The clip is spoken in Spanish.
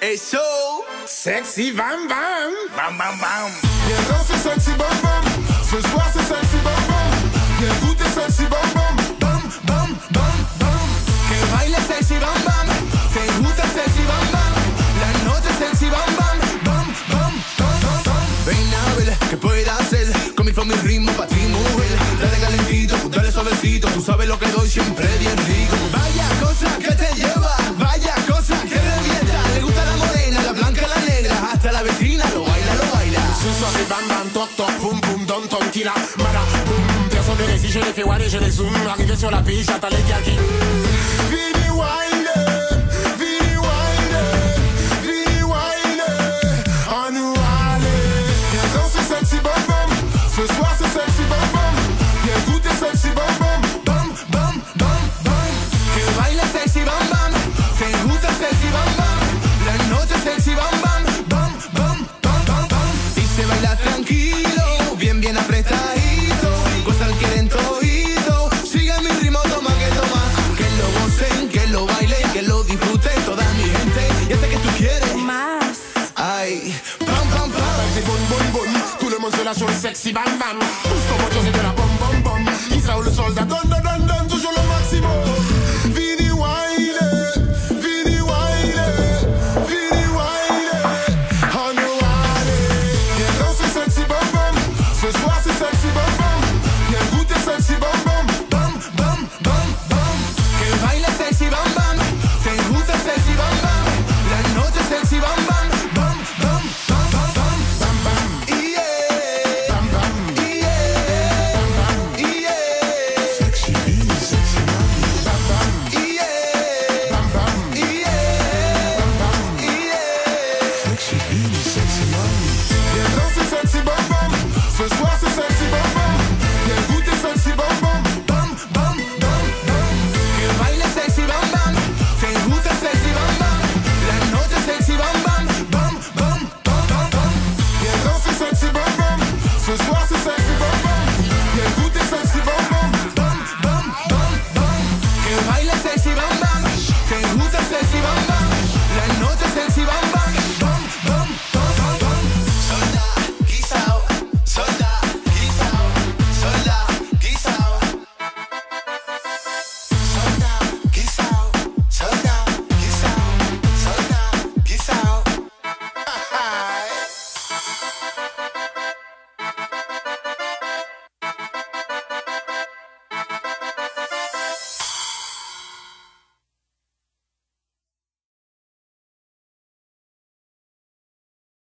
Eso. Sexy bam bam. Bam, bam, bam. Viens danser sexy bam bam. Ce soir c'est sexy bam bam. Viens goûter sexy bam bam. Bam bam bam bam. Que baile sexy bam bam. Te gusta sexy bam bam. La noche sexy bam bam. Bam bam bam bam bam. Ven a ver qué puedo hacer con mi flow, mi ritmo pa' ti, mujer. Dale calentito, dale suavecito, tú sabes lo que doy siempre hasta la vecina lo baila, lo baila. Ce soir c'est bam bam toc toc boum boum don ton killa Mara boum Personne ne réussit, je les fais waller, je les zoom Arrivé sur la piste, j'attends les gars qui Vini wine génération sexy bam bam. Tous comme la bombe bombe bombe. Israël soldat, donne, donne, donne, toujours le maximum. sexy man. Viens sexy bam bam. Ce soir c'est sexy bam bam. Viens goûter sexy bam bam. Bam bam bam bam. Sexy bam bam. Sexy bam bam. La sexy bam bam. Bam bam bam bam bam. Sexy bam bam. Sexy